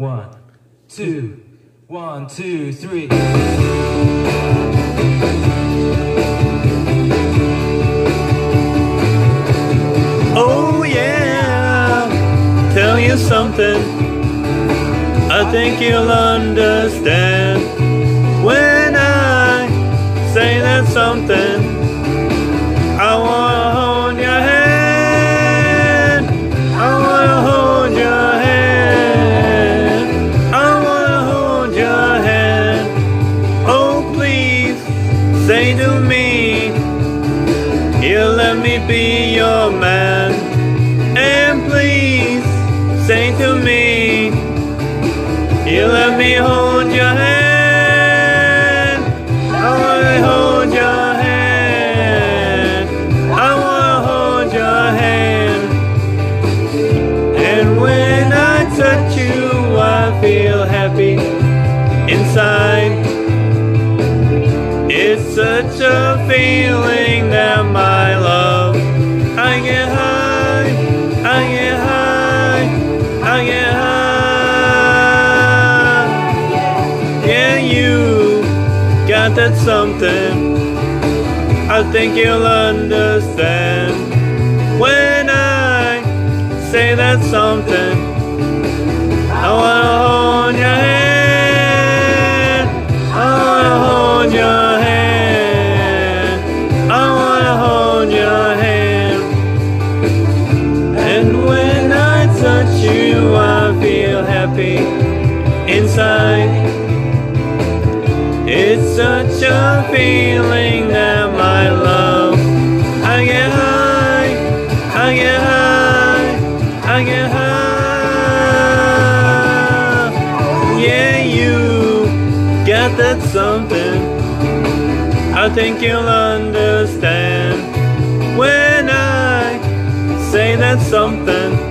One, two, one, two, three. Oh yeah, tell you something. I think you'll understand when I say that something. I You let me be your man. And please say to me, you let me hold your hand. I wanna hold your hand. I wanna hold your hand. And when I touch you, I feel happy inside. It's such a feeling got that something. I think you'll understand when I say that something. I wanna hold your hand. I wanna hold your hand. I wanna hold your hand. And when I touch you, I feel happy inside. Such a feeling that my love. I get high, I get high, I get high. Yeah, you got that something. I think you'll understand when I say that something.